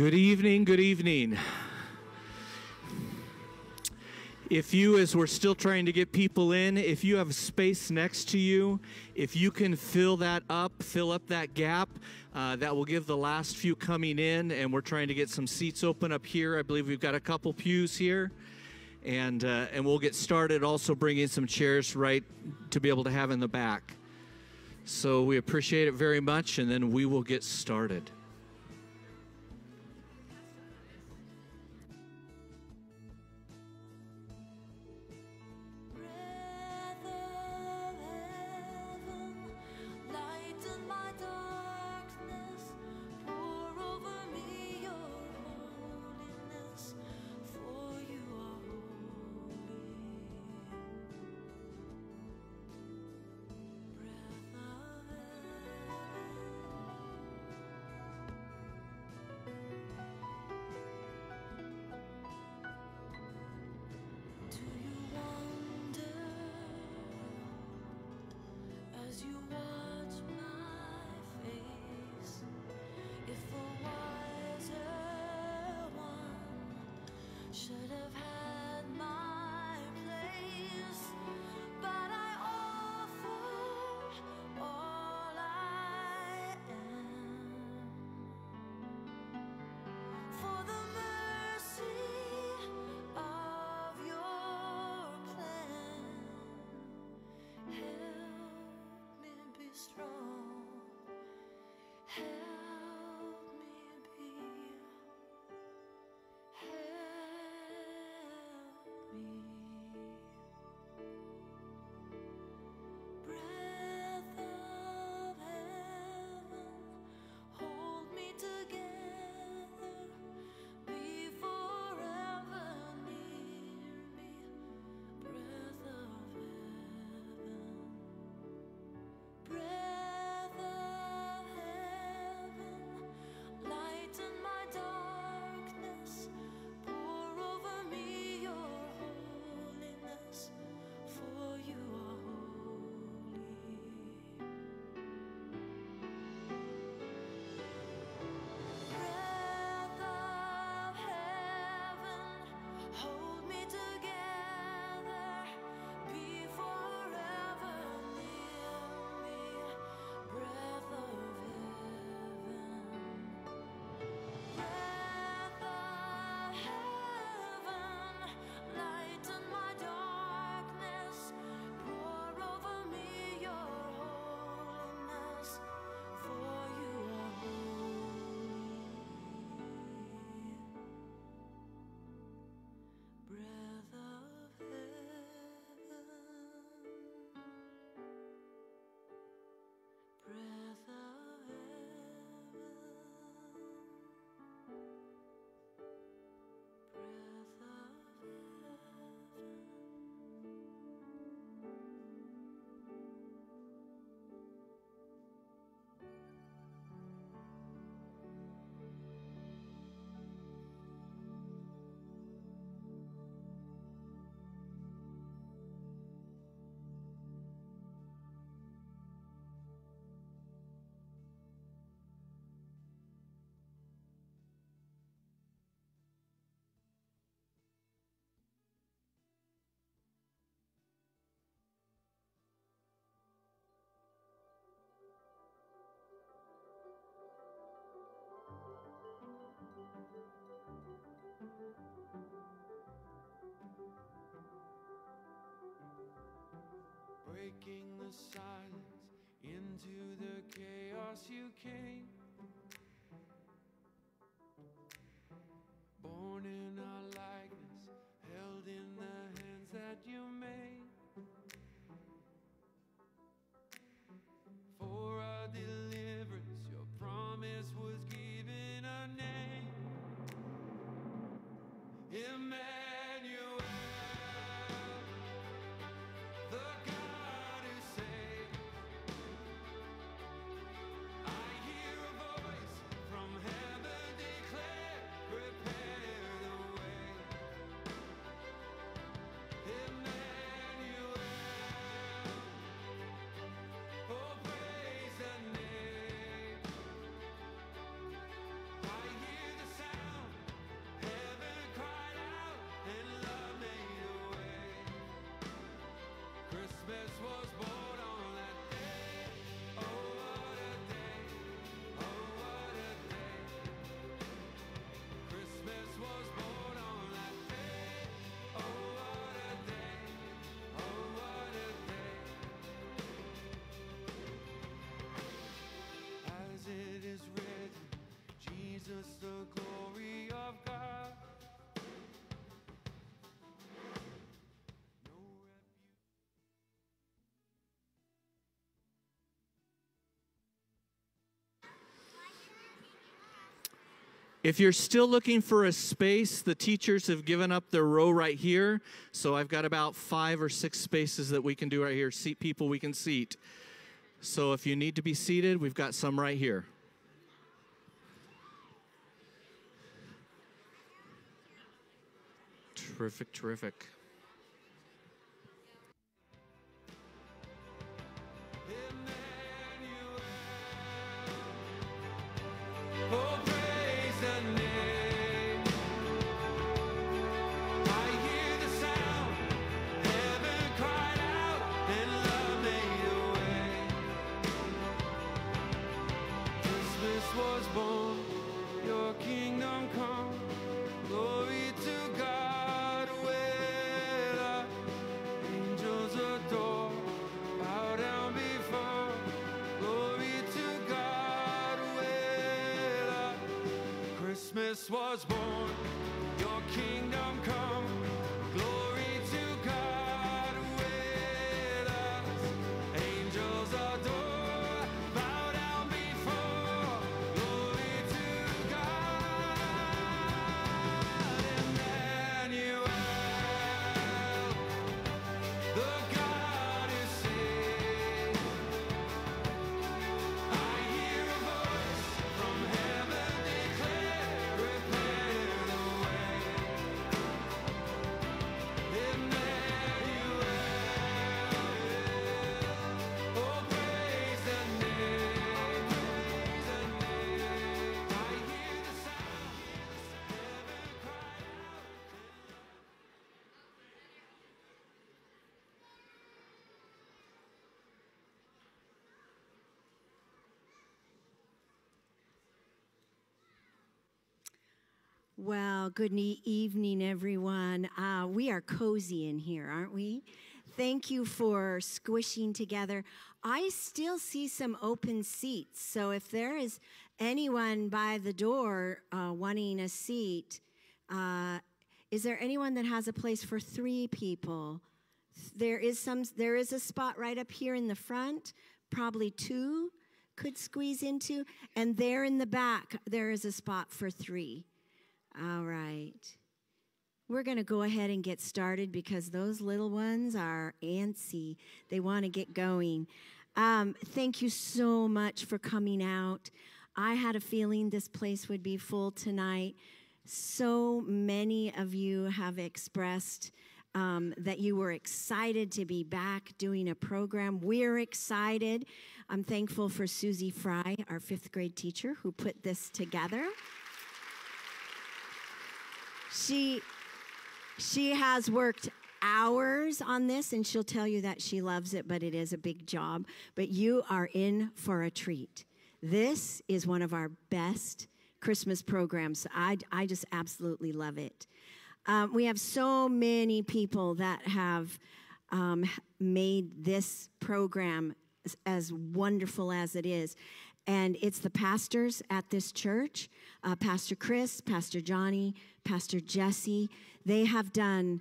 Good evening, good evening. If you, as we're still trying to get people in, if you have space next to you, if you can fill that up, fill up that gap, uh, that will give the last few coming in. And we're trying to get some seats open up here. I believe we've got a couple pews here. And, uh, and we'll get started also bringing some chairs right to be able to have in the back. So we appreciate it very much, and then we will get started. How breaking the silence into the chaos you came. Born in our likeness held in the hands that you made Emmanuel If you're still looking for a space, the teachers have given up their row right here. So I've got about five or six spaces that we can do right here, seat people we can seat. So if you need to be seated, we've got some right here. Terrific, terrific. Oh, Well, good evening, everyone. Uh, we are cozy in here, aren't we? Thank you for squishing together. I still see some open seats, so if there is anyone by the door uh, wanting a seat, uh, is there anyone that has a place for three people? There is some. There is a spot right up here in the front. Probably two could squeeze into, and there in the back there is a spot for three. All right. We're going to go ahead and get started because those little ones are antsy. They want to get going. Um, thank you so much for coming out. I had a feeling this place would be full tonight. So many of you have expressed um, that you were excited to be back doing a program. We're excited. I'm thankful for Susie Fry, our fifth grade teacher, who put this together. She she has worked hours on this and she'll tell you that she loves it, but it is a big job. But you are in for a treat. This is one of our best Christmas programs. I, I just absolutely love it. Um, we have so many people that have um, made this program as, as wonderful as it is. And it's the pastors at this church uh, Pastor Chris, Pastor Johnny, Pastor Jesse. They have done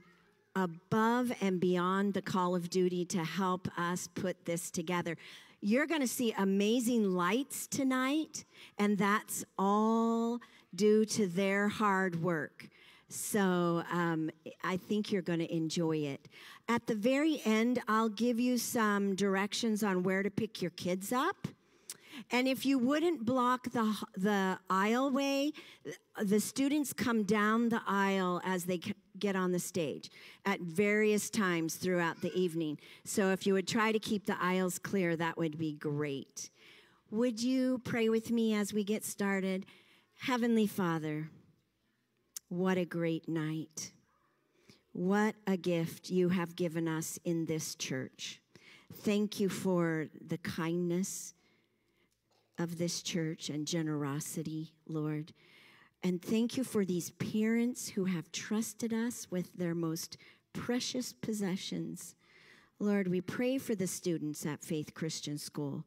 above and beyond the call of duty to help us put this together. You're going to see amazing lights tonight, and that's all due to their hard work. So um, I think you're going to enjoy it. At the very end, I'll give you some directions on where to pick your kids up. And if you wouldn't block the, the aisleway, the students come down the aisle as they get on the stage at various times throughout the evening. So if you would try to keep the aisles clear, that would be great. Would you pray with me as we get started? Heavenly Father, what a great night. What a gift you have given us in this church. Thank you for the kindness of this church and generosity, Lord. And thank you for these parents who have trusted us with their most precious possessions. Lord, we pray for the students at Faith Christian School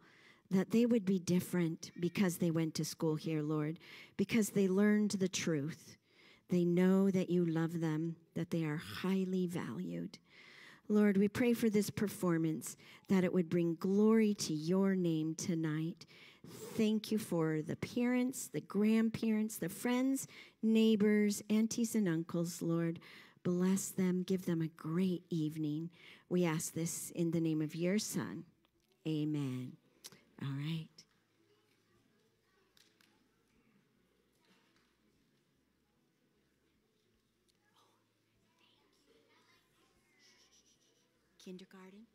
that they would be different because they went to school here, Lord, because they learned the truth. They know that you love them, that they are highly valued. Lord, we pray for this performance that it would bring glory to your name tonight, Thank you for the parents, the grandparents, the friends, neighbors, aunties, and uncles, Lord. Bless them, give them a great evening. We ask this in the name of your Son. Amen. All right. Kindergarten?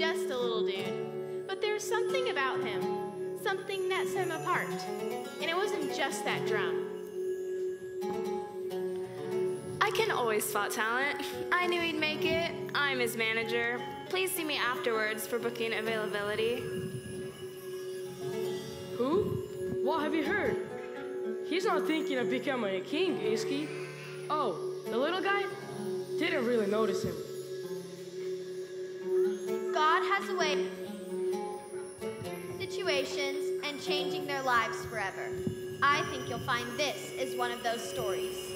Just a little dude, but there was something about him, something that set him apart. And it wasn't just that drum. I can always spot talent. I knew he'd make it. I'm his manager. Please see me afterwards for booking availability. Who? What have you heard? He's not thinking of becoming a king, is he? Oh, the little guy? Didn't really notice him. Lives forever. I think you'll find this is one of those stories.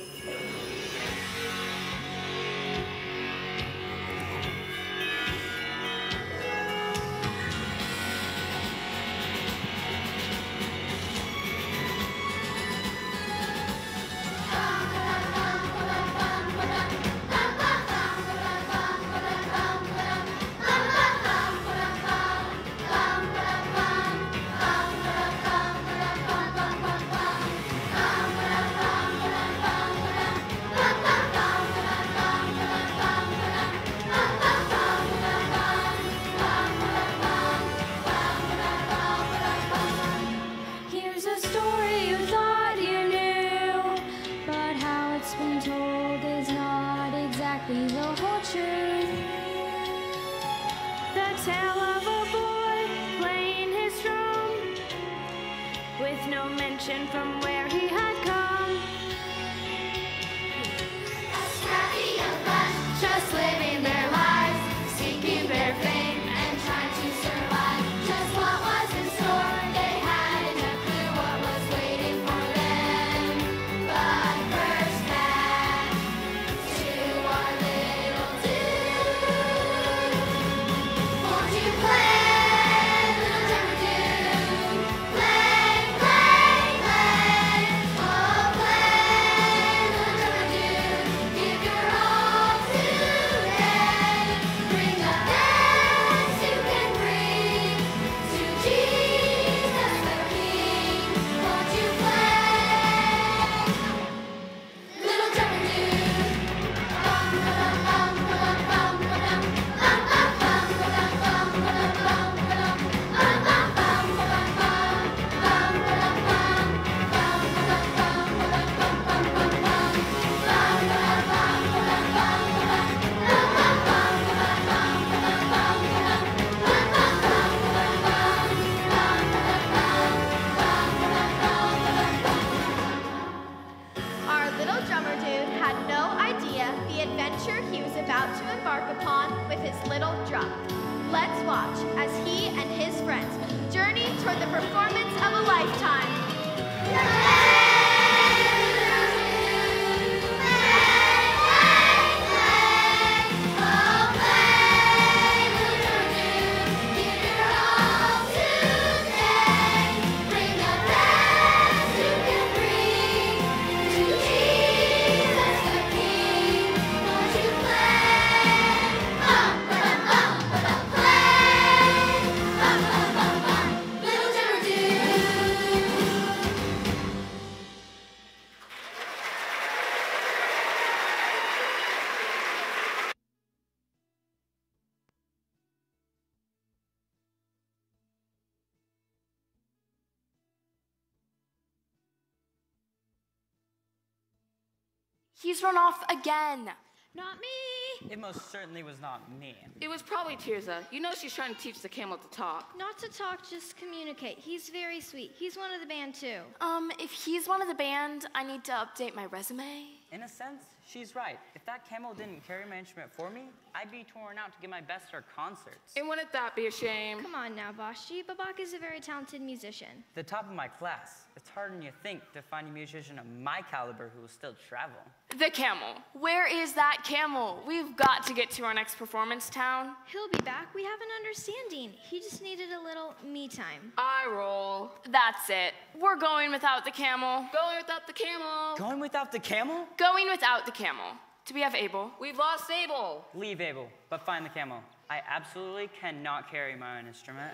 He's run off again. Not me. It most certainly was not me. It was probably Tirza. You know she's trying to teach the camel to talk. Not to talk, just communicate. He's very sweet. He's one of the band too. Um, if he's one of the band, I need to update my resume. In a sense, she's right. If that camel didn't carry my instrument for me, I'd be torn out to give my best at our concerts. And wouldn't that be a shame? Come on now, Vashti. Babak is a very talented musician. The top of my class. It's harder than you think to find a musician of my caliber who will still travel. The camel. Where is that camel? We've got to get to our next performance town. He'll be back. We have an understanding. He just needed a little me time. I roll. That's it. We're going without the camel. Going without the camel. Going without the camel? Going without the camel. Do we have Abel? We've lost Abel. Leave Abel, but find the camel. I absolutely cannot carry my own instrument.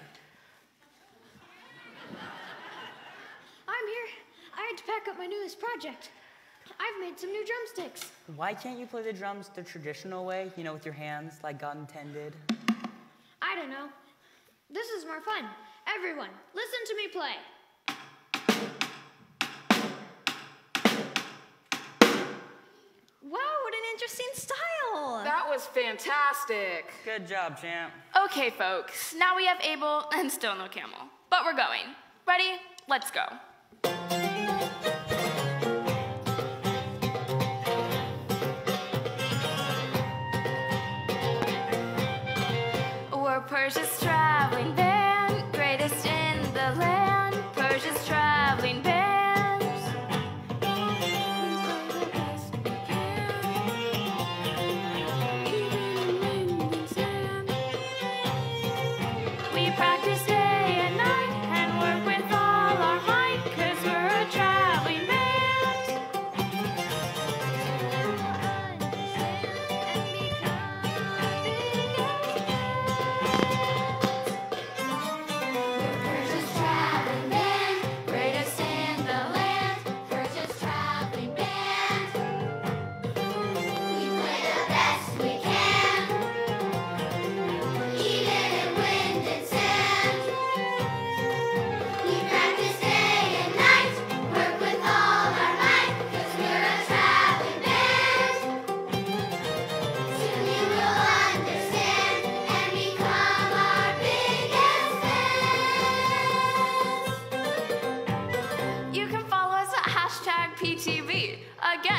I'm here. I had to pack up my newest project. I've made some new drumsticks. Why can't you play the drums the traditional way, you know, with your hands, like God intended? I don't know. This is more fun. Everyone, listen to me play. Interesting style. That was fantastic. Good job, champ. Okay, folks. Now we have Abel and still no camel. But we're going. Ready? Let's go. We're Persia's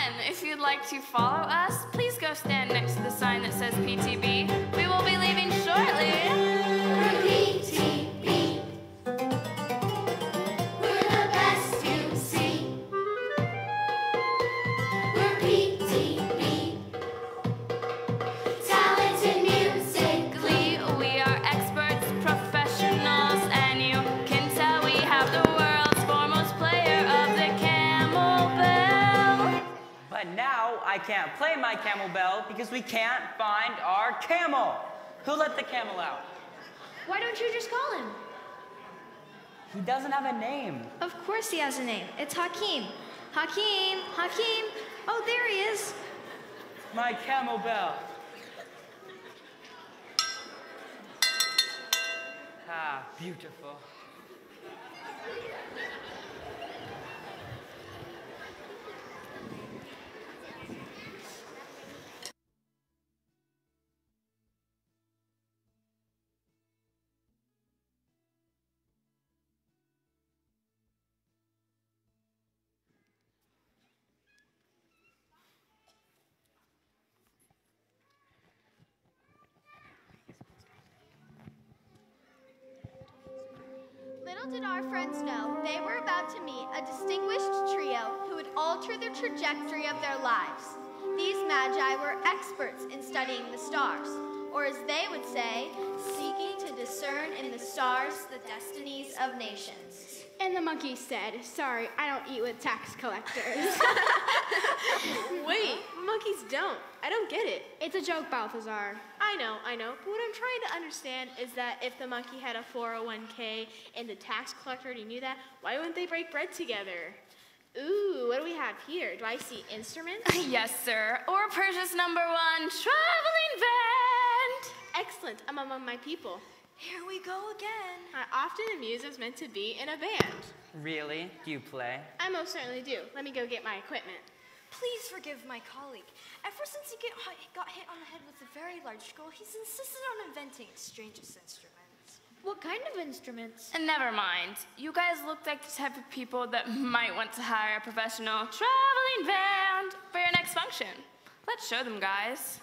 Again, if you'd like to follow us, please go stand next to the sign that says PTB. We will be leaving shortly. My camel bell because we can't find our camel. Who let the camel out? Why don't you just call him? He doesn't have a name. Of course he has a name. It's Hakeem. Hakeem, Hakeem. Oh, there he is. My camel bell. Ah, beautiful. Did our friends know they were about to meet a distinguished trio who would alter the trajectory of their lives? These magi were experts in studying the stars, or as they would say, seeking to discern in the stars the destinies of nations. And the monkey said, Sorry, I don't eat with tax collectors. Wait, monkeys don't. I don't get it. it's a joke, Balthazar. I know, I know. But what I'm trying to understand is that if the monkey had a 401k and the tax collector already knew that, why wouldn't they break bread together? Ooh, what do we have here? Do I see instruments? yes, sir. Or Persia's number one, traveling band. Excellent. I'm among my people. Here we go again. I often amuse as meant to be in a band. Really? Do you play? I most certainly do. Let me go get my equipment. Please forgive my colleague. Ever since he get, got hit on the head with a very large skull, he's insisted on inventing strangest instruments. What kind of instruments? And never mind. You guys look like the type of people that might want to hire a professional traveling band for your next function. Let's show them, guys.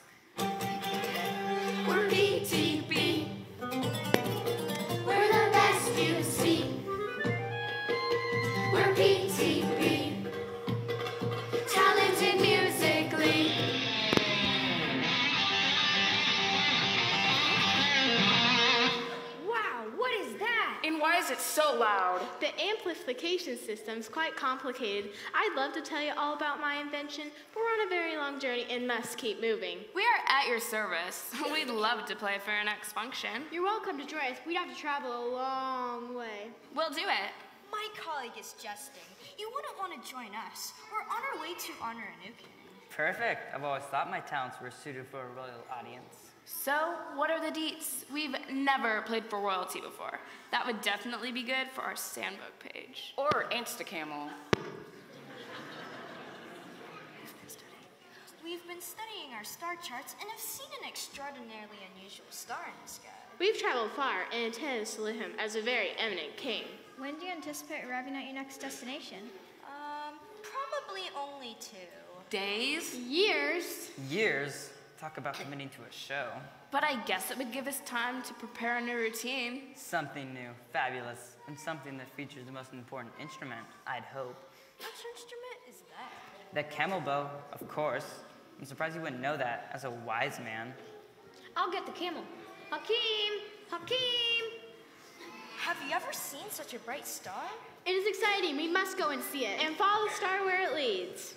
Is it so loud? The amplification system's quite complicated. I'd love to tell you all about my invention, but we're on a very long journey and must keep moving. We are at your service. We'd love to play for your next function. You're welcome to join us. We'd have to travel a long way. We'll do it. My colleague is jesting. You wouldn't want to join us. We're on our way to honor Anukin. Perfect. I've always thought my talents were suited for a royal audience. So, what are the deets? We've never played for royalty before. That would definitely be good for our Sandbook page. Or Instacamel. We've been studying our star charts and have seen an extraordinarily unusual star in the sky. We've traveled far and intend to salute him as a very eminent king. When do you anticipate arriving at your next destination? Um, probably only two. Days? Years. Years? Talk about committing to a show. But I guess it would give us time to prepare a new routine. Something new, fabulous, and something that features the most important instrument, I'd hope. Which instrument is that? The camel bow, of course. I'm surprised you wouldn't know that as a wise man. I'll get the camel. Hakeem! Hakeem! Have you ever seen such a bright star? It is exciting. We must go and see it. And follow the star where it leads.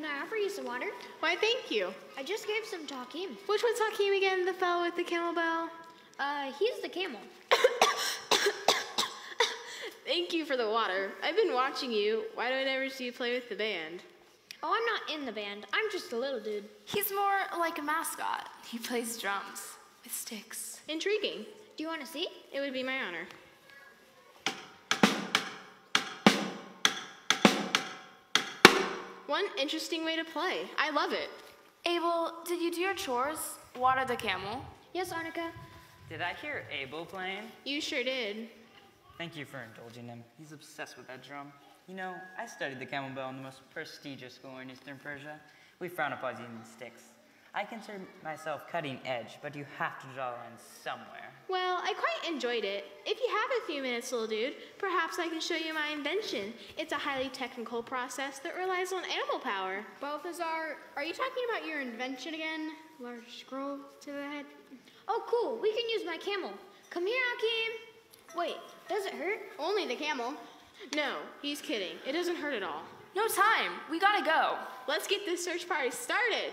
Can I offer you some water? Why, thank you. I just gave some to Hakim. Which one's Hakeem again, the fellow with the camel bell? Uh, he's the camel. Thank you for the water. I've been watching you. Why do I never see you play with the band? Oh, I'm not in the band. I'm just a little dude. He's more like a mascot. He plays drums with sticks. Intriguing. Do you want to see? It would be my honor. One interesting way to play. I love it. Abel, did you do your chores? Water the camel? Yes, Annika. Did I hear Abel playing? You sure did. Thank you for indulging him. He's obsessed with that drum. You know, I studied the camel bell in the most prestigious school in Eastern Persia. We frown upon using sticks. I consider myself cutting edge, but you have to draw the line somewhere. Well, I quite enjoyed it. If you have a few minutes, little dude, perhaps I can show you my invention. It's a highly technical process that relies on animal power. Balthazar, are you talking about your invention again? Large scroll to the head? Oh, cool. We can use my camel. Come here, Hakim. Wait, does it hurt? Only the camel. No, he's kidding. It doesn't hurt at all. No time. We gotta go. Let's get this search party started.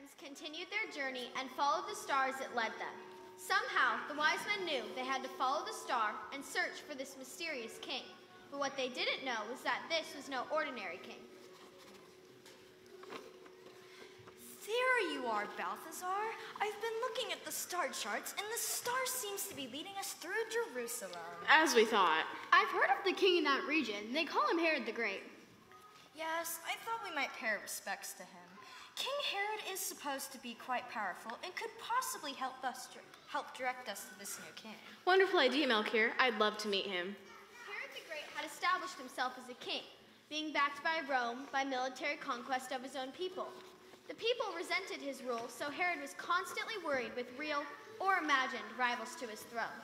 Friends continued their journey and followed the stars that led them. Somehow, the wise men knew they had to follow the star and search for this mysterious king. But what they didn't know was that this was no ordinary king. There you are, Balthazar. I've been looking at the star charts, and the star seems to be leading us through Jerusalem. As we thought. I've heard of the king in that region. They call him Herod the Great. Yes, I thought we might pay our respects to him. King Herod is supposed to be quite powerful and could possibly help us dir- help direct us to this new king. Wonderful idea, Melchior. I'd love to meet him. Herod the Great had established himself as a king, being backed by Rome by military conquest of his own people. The people resented his rule, so Herod was constantly worried with real or imagined rivals to his throne.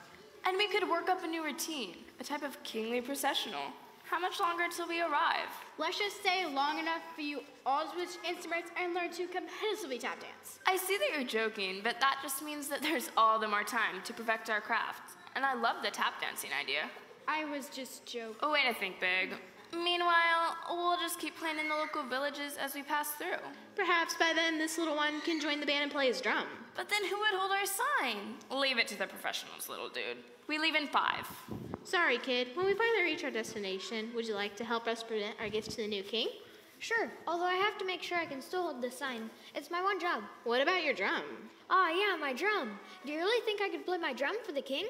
And we could work up a new routine, a type of kingly processional. How much longer till we arrive? Let's just say long enough for you all to switch instruments and learn to competitively tap dance. I see that you're joking, but that just means that there's all the more time to perfect our craft. And I love the tap dancing idea. I was just joking. Oh, wait, I think big. Meanwhile, we'll just keep playing in the local villages as we pass through. Perhaps by then this little one can join the band and play his drum. But then who would hold our sign? Leave it to the professionals, little dude. We leave in five. Sorry, kid. When we finally reach our destination, would you like to help us present our gifts to the new king? Sure, although I have to make sure I can still hold the sign. It's my one job. What about your drum? Ah, yeah, my drum. Do you really think I could play my drum for the king?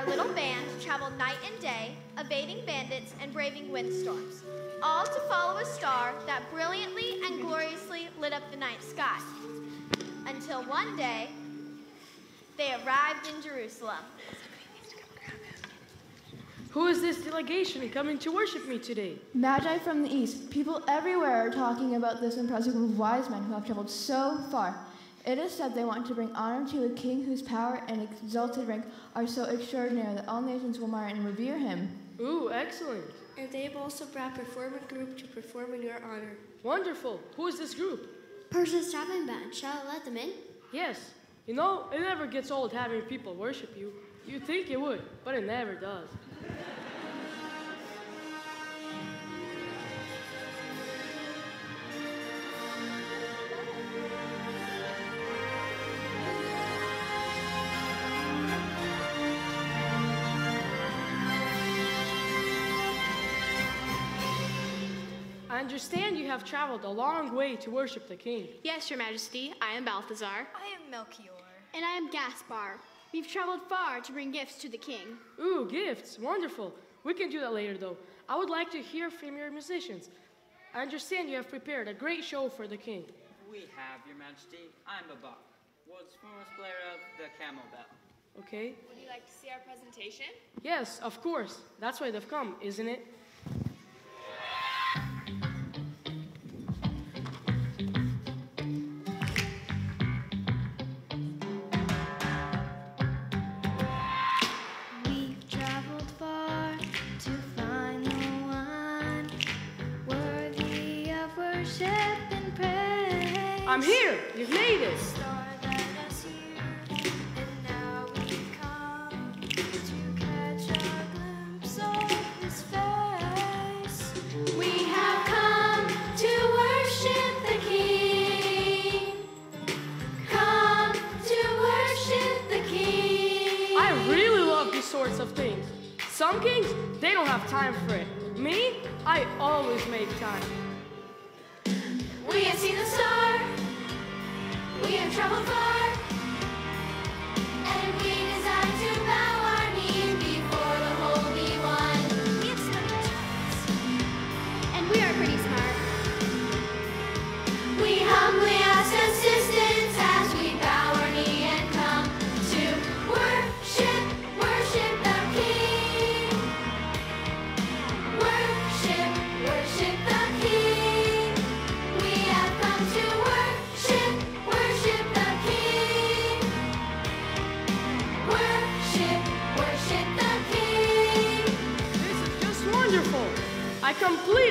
Our little band traveled night and day, evading bandits and braving windstorms, all to follow a star that brilliantly and gloriously lit up the night sky. Until one day, they arrived in Jerusalem. Who is this delegation coming to worship me today? Magi from the east. People everywhere are talking about this impressive group of wise men who have traveled so far. It is said they want to bring honor to a king whose power and exalted rank are so extraordinary that all nations will admire and revere him. Ooh, excellent. And they've also brought a performing group to perform in your honor. Wonderful. Who is this group? Persia's traveling band. Shall I let them in? Yes. You know, it never gets old having people worship you. You'd think it would, but it never does. I understand you have traveled a long way to worship the king. Yes, Your Majesty, I am Balthazar. I am Melchior. And I am Gaspar. We've traveled far to bring gifts to the king. Ooh, gifts. Wonderful. We can do that later, though. I would like to hear from your musicians. I understand you have prepared a great show for the king. We have, Your Majesty. I'm Babak, world's foremost player of the camel bell. Okay? Would you like to see our presentation? Yes, of course. That's why they've come, isn't it? King. Come to worship the king I really love these sorts of things. Some kings, they don't have time for it. Me, I always make time. We have seen the star. We have traveled far.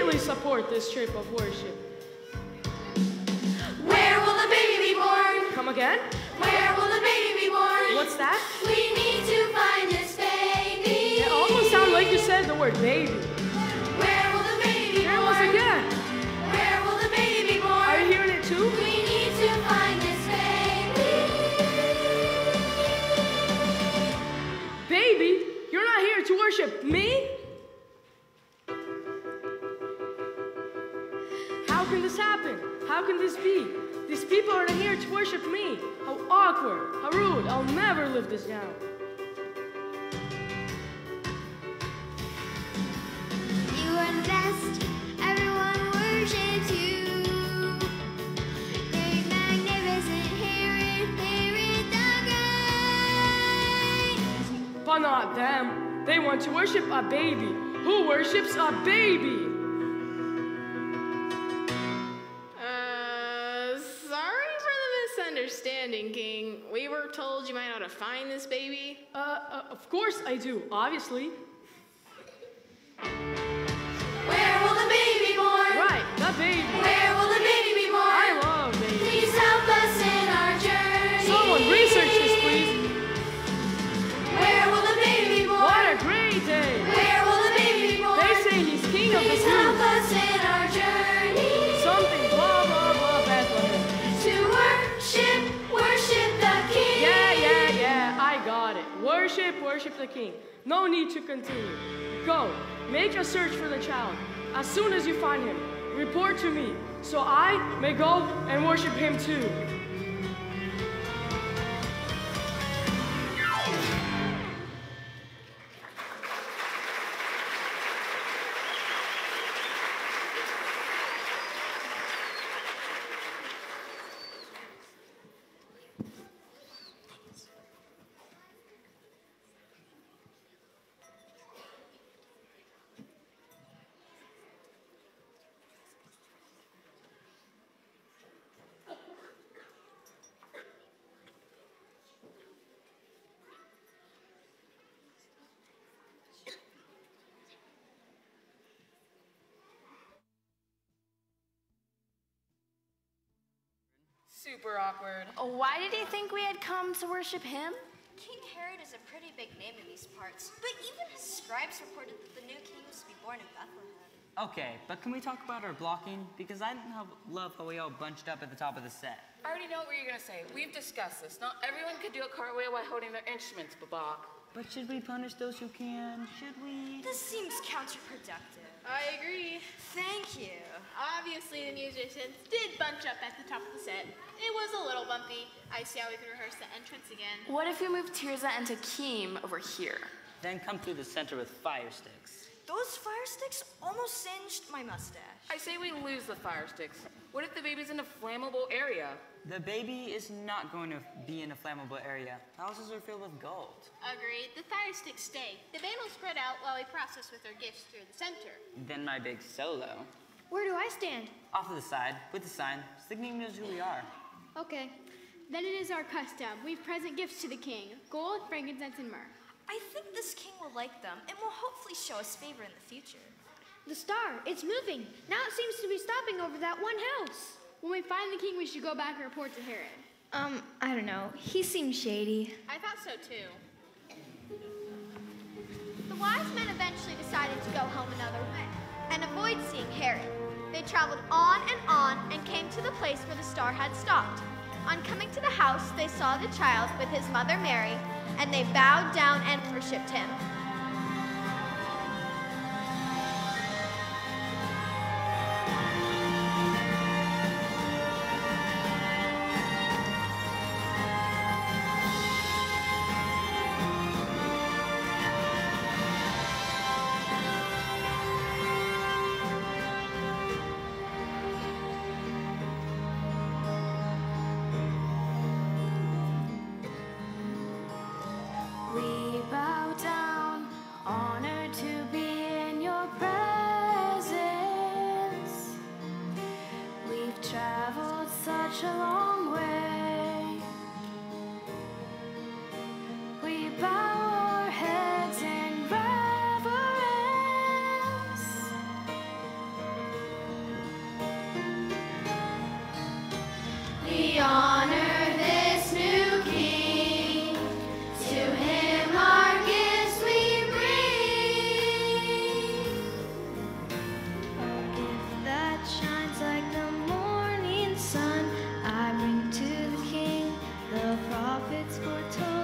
Completely support this trip of worship. Where will the baby be born? Come again? Where will the baby be born? What's that? We need to find this baby. It almost sounded like you said the word baby. Where will the baby be Here born? was again. Where will the baby be born? Are you hearing it too? We need to find this baby. Baby, you're not here to worship me? How can this be? These people are here to worship me. How awkward, how rude. I'll never live this down. You are the best. Everyone worships you. You're magnificent. Hear it, hear it, the great. But not them. They want to worship a baby. Who worships a baby? King. We were told you might know how to find this baby. Uh, uh, of course I do, obviously. Worship, the king. No need to continue. Go, make a search for the child. As soon as you find him, report to me, so I may go and worship him too. Super awkward. Oh, why did he think we had come to worship him? King Herod is a pretty big name in these parts, but even his scribes reported that the new king was to be born in Bethlehem. Okay, but can we talk about our blocking? Because I didn't have, love how we all bunched up at the top of the set. I already know what you're gonna say. We've discussed this. Not everyone could do a cartwheel while holding their instruments, Babak. But should we punish those who can? Should we? This seems counterproductive. I agree. Thank you. Obviously, the musicians did bunch up at the top of the set. It was a little bumpy. I see how we can rehearse the entrance again. What if we move Tirza and Takim over here? Then come through the center with fire sticks. Those fire sticks almost singed my mustache. I say we lose the fire sticks. What if the baby's in a flammable area? The baby is not going to be in a flammable area. Houses are filled with gold. Agreed. The fire sticks stay. The band will spread out while we process with our gifts through the center. Then my big solo. Where do I stand? Off to the side, with the sign, so the king knows who we are. Okay. Then it is our custom. We present gifts to the king gold, frankincense, and myrrh. I think this king will like them and will hopefully show us favor in the future. The star, it's moving. Now it seems to be stopping over that one house. When we find the king, we should go back and report to Herod. Um, I don't know. He seems shady. I thought so too. The wise men eventually decided to go home another way and avoid seeing Herod. They traveled on and on and came to the place where the star had stopped. On coming to the house, they saw the child with his mother Mary, and they bowed down and worshipped him. Prophets foretold. May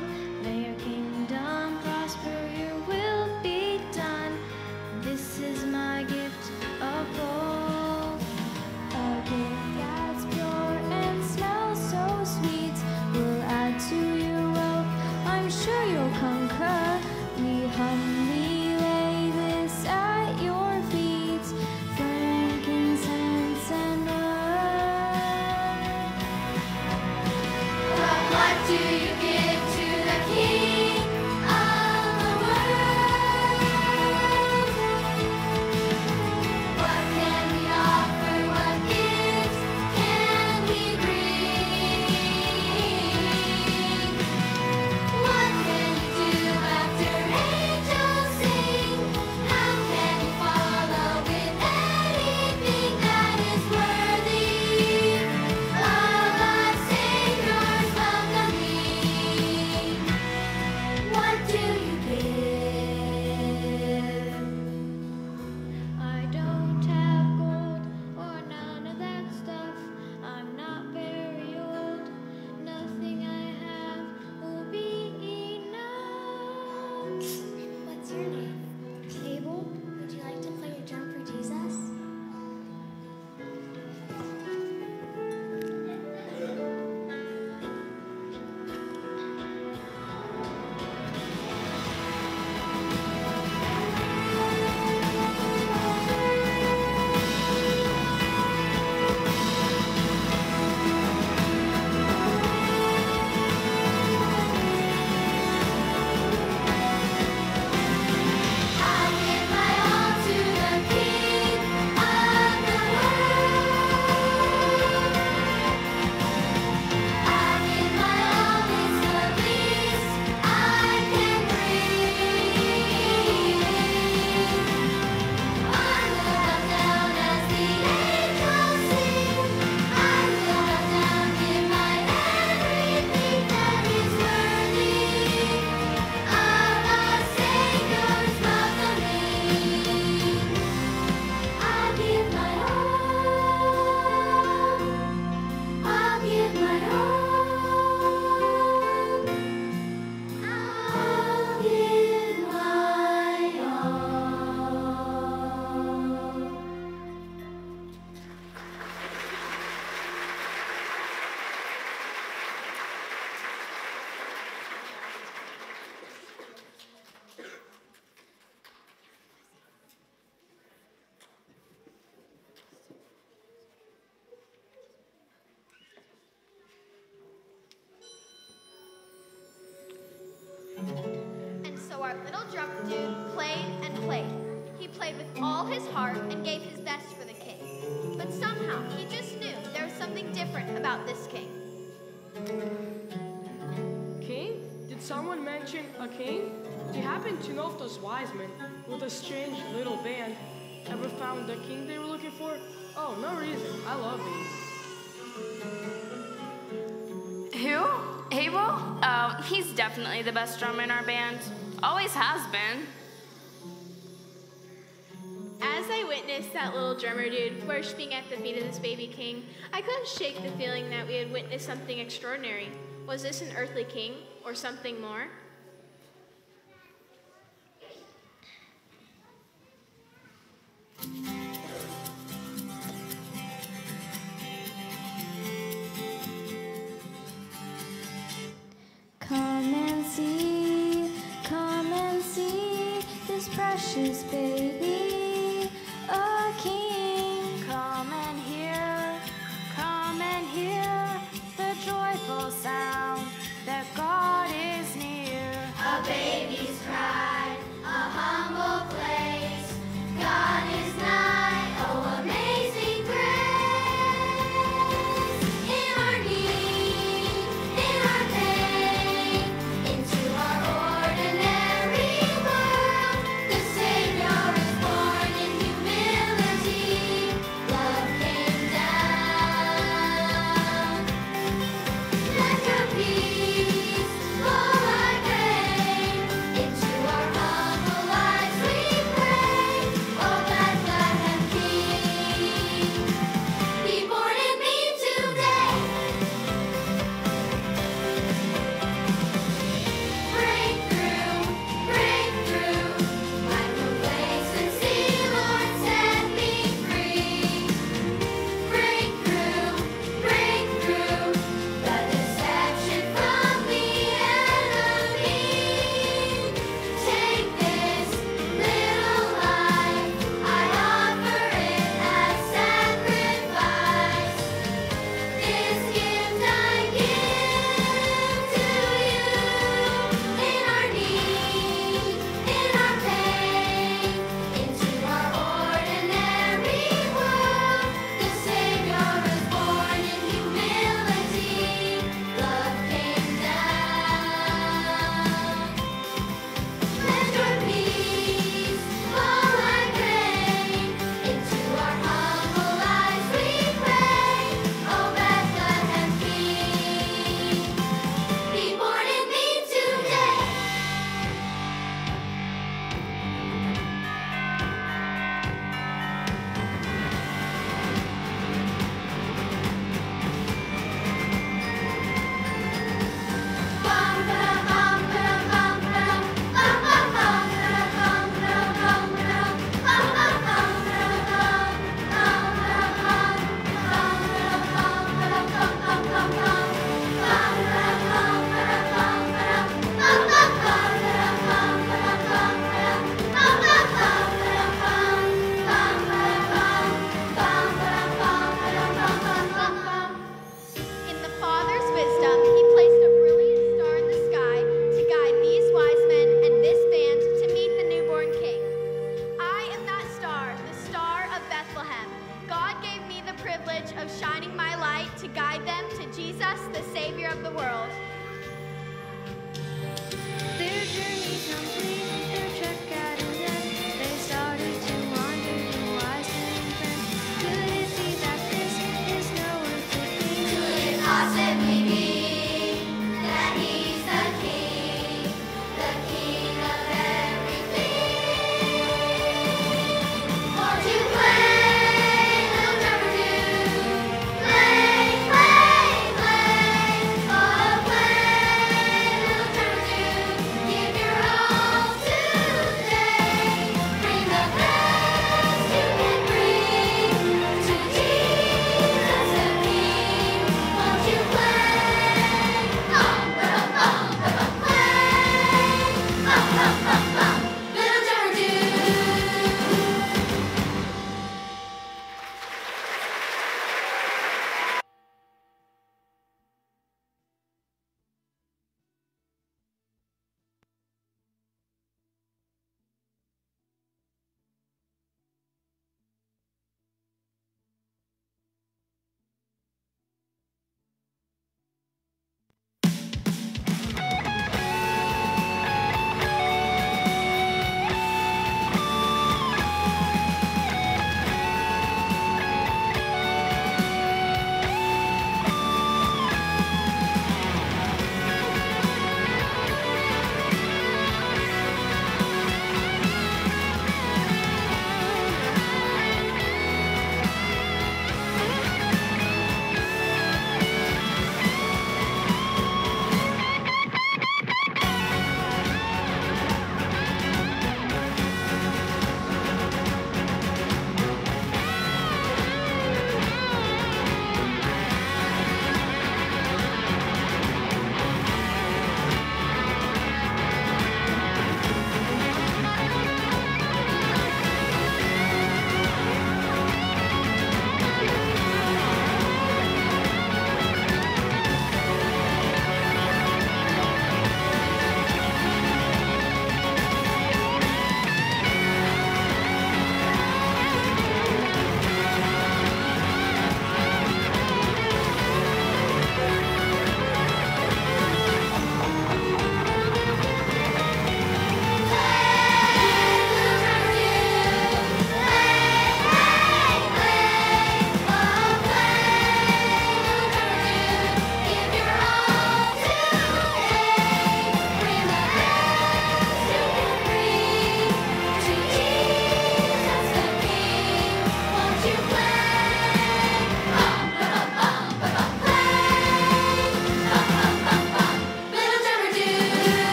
Struck played and played. He played with all his heart and gave his best for the king. But somehow, he just knew there was something different about this king. King? Did someone mention a king? Do you happen to know if those wise men with a strange little band ever found the king they were looking for? Oh, no reason. I love these. Who? Abel? Oh, he's definitely the best drummer in our band. Always has been. As I witnessed that little drummer dude worshiping at the feet of this baby king, I couldn't shake the feeling that we had witnessed something extraordinary. Was this an earthly king or something more? space.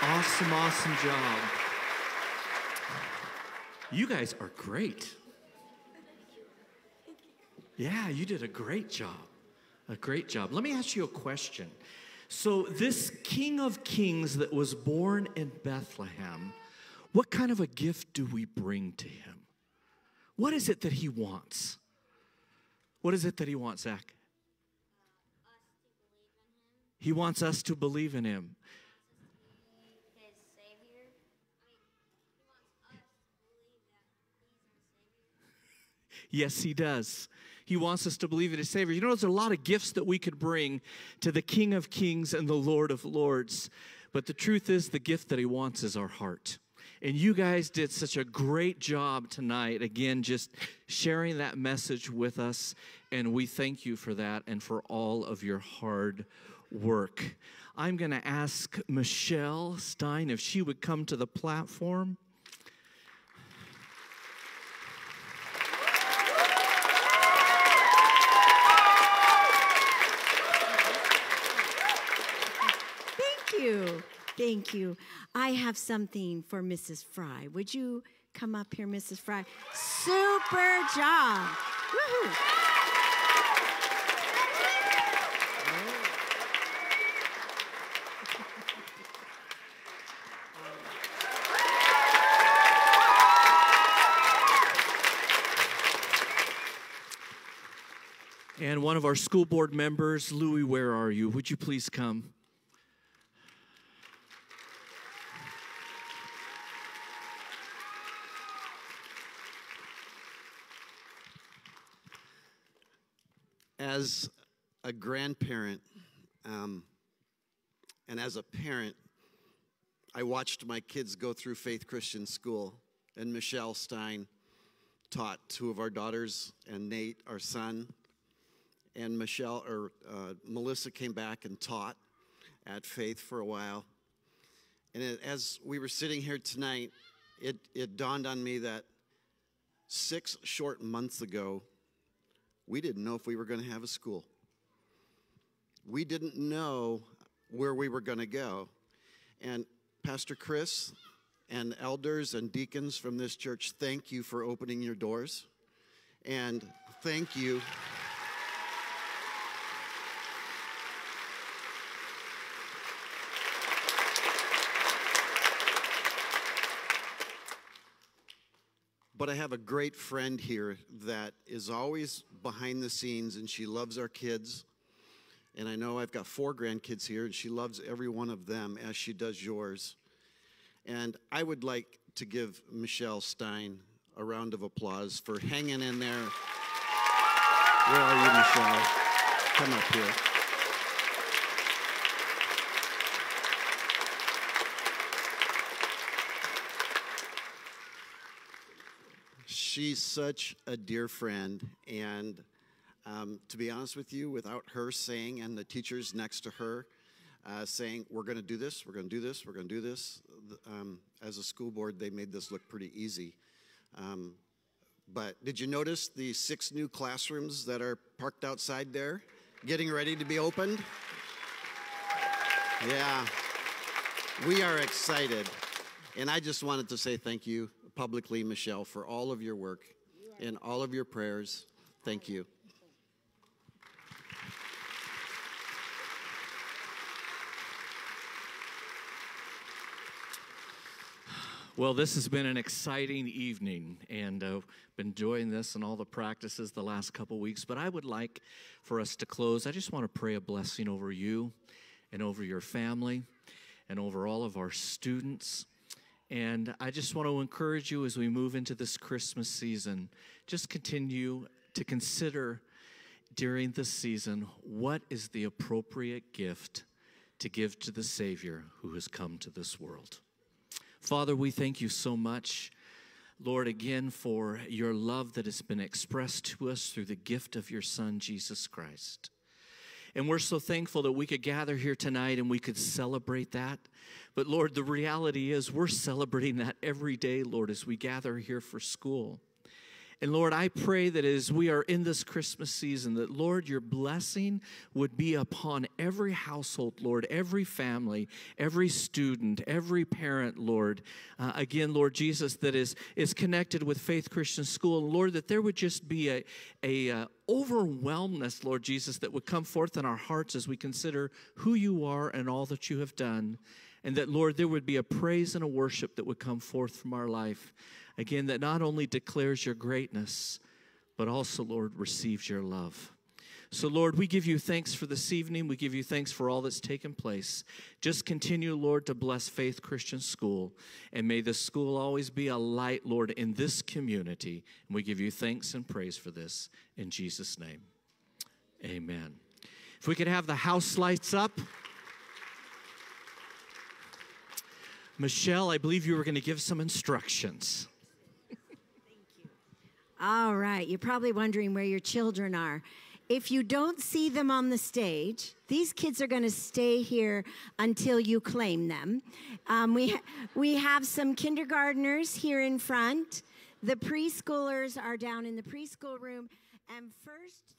Awesome, awesome job. You guys are great. Yeah, you did a great job. A great job. Let me ask you a question. So, this King of Kings that was born in Bethlehem, what kind of a gift do we bring to him? What is it that he wants? What is it that he wants, Zach? He wants us to believe in him. Yes, he does. He wants us to believe in his Savior. You know, there's a lot of gifts that we could bring to the King of Kings and the Lord of Lords. But the truth is, the gift that he wants is our heart. And you guys did such a great job tonight, again, just sharing that message with us. And we thank you for that and for all of your hard work. I'm going to ask Michelle Stein if she would come to the platform. Thank you. Thank you. I have something for Mrs. Fry. Would you come up here, Mrs. Fry? Super job. Woohoo. And one of our school board members, Louis, where are you? Would you please come? As a grandparent um, and as a parent, I watched my kids go through Faith Christian School, and Michelle Stein taught two of our daughters, and Nate, our son, and Michelle or uh, Melissa came back and taught at Faith for a while. And it, as we were sitting here tonight, it, it dawned on me that six short months ago, we didn't know if we were going to have a school. We didn't know where we were going to go. And Pastor Chris and elders and deacons from this church, thank you for opening your doors. And thank you. But I have a great friend here that is always behind the scenes and she loves our kids. And I know I've got four grandkids here and she loves every one of them as she does yours. And I would like to give Michelle Stein a round of applause for hanging in there. Where are you, Michelle? Come up here. She's such a dear friend. And um, to be honest with you, without her saying, and the teachers next to her uh, saying, We're going to do this, we're going to do this, we're going to do this, um, as a school board, they made this look pretty easy. Um, but did you notice the six new classrooms that are parked outside there, getting ready to be opened? Yeah. We are excited. And I just wanted to say thank you publicly, Michelle, for all of your work and all of your prayers. Thank you. Well, this has been an exciting evening, and I've uh, been enjoying this and all the practices the last couple weeks. But I would like for us to close. I just want to pray a blessing over you, and over your family, and over all of our students. And I just want to encourage you as we move into this Christmas season, just continue to consider during this season what is the appropriate gift to give to the Savior who has come to this world. Father, we thank you so much, Lord, again for your love that has been expressed to us through the gift of your Son, Jesus Christ. And we're so thankful that we could gather here tonight and we could celebrate that. But Lord, the reality is we're celebrating that every day, Lord, as we gather here for school. And Lord, I pray that as we are in this Christmas season, that Lord, your blessing would be upon every household, Lord, every family, every student, every parent, Lord. Uh, again, Lord Jesus, that is, is connected with Faith Christian School. Lord, that there would just be a, a uh, overwhelmness, Lord Jesus, that would come forth in our hearts as we consider who you are and all that you have done. And that, Lord, there would be a praise and a worship that would come forth from our life. Again, that not only declares your greatness, but also, Lord, receives your love. So, Lord, we give you thanks for this evening. We give you thanks for all that's taken place. Just continue, Lord, to bless Faith Christian School. And may the school always be a light, Lord, in this community. And we give you thanks and praise for this. In Jesus' name, amen. If we could have the house lights up. Michelle, I believe you were going to give some instructions. All right, you're probably wondering where your children are. If you don't see them on the stage, these kids are going to stay here until you claim them. Um, we, ha- we have some kindergartners here in front. The preschoolers are down in the preschool room. And first